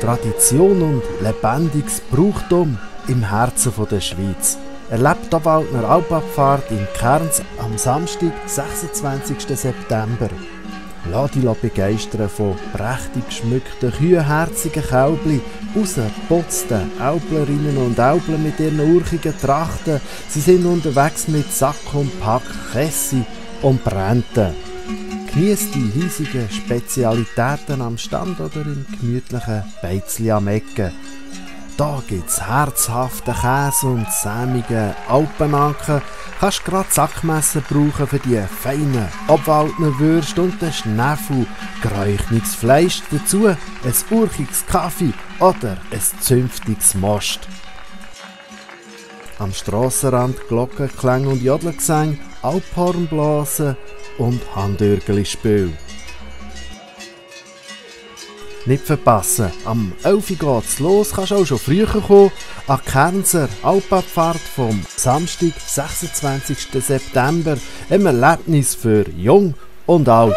Tradition und lebendiges Brauchtum im Herzen der Schweiz. Erlebt die Waldner Alpabfahrt in Kerns am Samstag, 26. September. Lass dich begeistern von prächtig geschmückten, kühnherzigen Kälbli, rausgeputzten Aublerinnen und Aubler mit ihren urchigen Trachten. Sie sind unterwegs mit Sack und Pack, Kessi und Brenten. Genießt die hiesigen Spezialitäten am Stand oder im gemütlichen Beizli am Ecken. Da gibt's herzhaften Käse und sämige Alpenanken. Kannst grad Sackmesser brauchen für die feinen, obwaldenen Würste und den Schnäffel. Geräuchniges Fleisch dazu, ein urchiges Kaffee oder ein zünftiges Most. Am Strassenrand Glockenklänge und Jodlergesang, Alphornblasen und Handörgeli-Spiel. Nicht verpassen, am 11 Uhr geht's los, kannst auch schon früher kommen, an Kernser Alpabfahrt vom Samstag, 26. September. Ein Erlebnis für Jung und Alt.